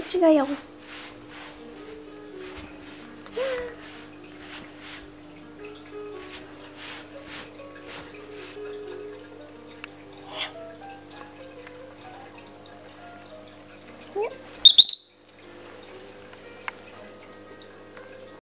不对呀。